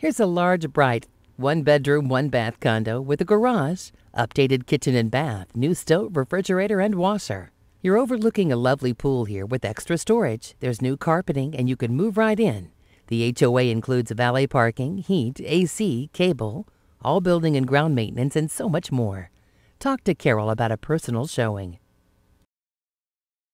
Here's a large, bright, one bedroom, one bath condo with a garage, updated kitchen and bath, new stove, refrigerator, and washer. You're overlooking a lovely pool here with extra storage. There's new carpeting, and you can move right in. The HOA includes valet parking, heat, AC, cable, all building and ground maintenance, and so much more. Talk to Carol about a personal showing.